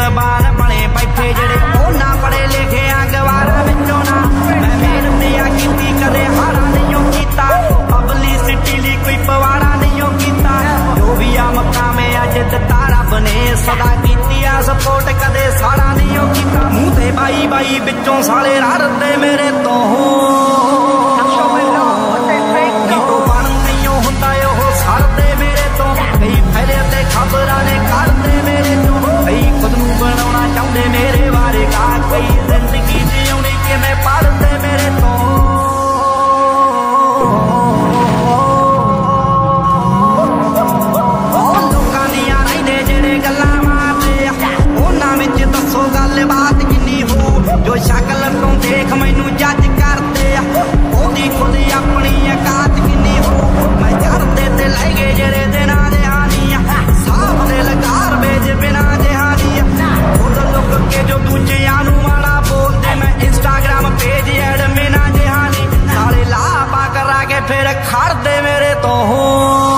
ਦਬਾਰ ਬਣੇ ਬੈਠੇ ਜਿਹੜੇ ਉਹਨਾਂ ਪੜੇ ਲਿਖਿਆ ਗਵਾਰਾ ਵਿੱਚੋਂ ਨਾ। ਮੈਂ ਮਿਹਨਤ ਆ ਕੀਤੀ, ਕਦੇ ਹਾਰਾ ਨਹੀਂ ਕੀਤਾ। ਪਬਲਿਸਿਟੀ ਲਈ ਕੋਈ ਪਵਾੜਾ ਨਹੀਂ ਕੀਤਾ। ਜੋ ਵੀ ਆ ਮਕਾਮੇ ਅੱਜ ਦਿੱਤਾ ਰੱਬ ਨੇ ਸਦਾ ਕੀਤੀ ਆ। ਸਪੋਰਟ ਕਦੇ ਸਾੜਾ ਨਹੀਂ ਕੀਤਾ। ਮੂੰਹ ਤੇ ਬਾਈ ਬਾਈ ਵਿੱਚੋਂ ਸਾਲੇ ਰੜਦੇ ਮੇਰੇ ਕੇ ਫਿਰ ਖੜਦੇ ਮੇਰੇ ਤੋਂ।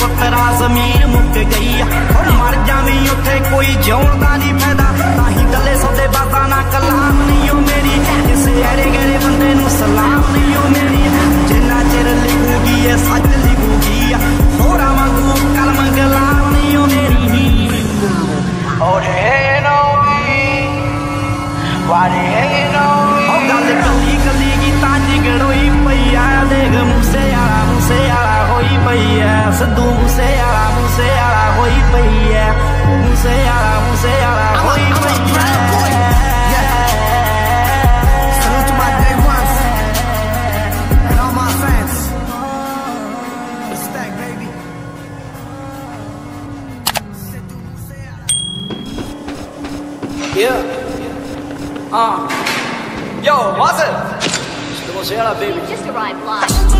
ਪੁੱਤਰਾ ਜ਼ਮੀਨ ਮੁੱਕ ਗਈ ਆ। ਹੁਣ ਮਰ ਜਾਵੀਂ ਉੱਥੇ ਕੋਈ ਜਿਉਣ ਦਾ ਨਹੀਂ ਫਾਇਦਾ। ਤਾਂ ਹੀ ਗੱਲੇ ਸੌਦੇ ਬਾਤਾਂ ਨਾ ਕਲਾਮ ਨਹੀਂ ਉਹ ਮੇਰੀ। ਕਿਸੇ ਐੜੇ ਗੜੇ ਬੰਦੇ ਨੂੰ ਸਲਾਮ ਨਹੀਂ ਉਹ ਮੇਰੀ। ਜਿੰਨਾ ਚਿਰ ਲਿਖੂਗੀ ਇਹ ਸੱਚ ਲਿਖੂਗੀ ਹੋਰਾਂ ਵਾਂਗੂ ਕਲਮ ਗਲਾਮ ਨਹੀਂ ਉਹ ਮੇਰੀ। they hating on me? ਉਹ ਗੱਲ ਕੱਲੀ ਕੱਲੀ ਗੀਤਾਂ ਜਿਗੜੋਈ ਪਈ Yeah. Uh. Yo, what's up? Just arrived live.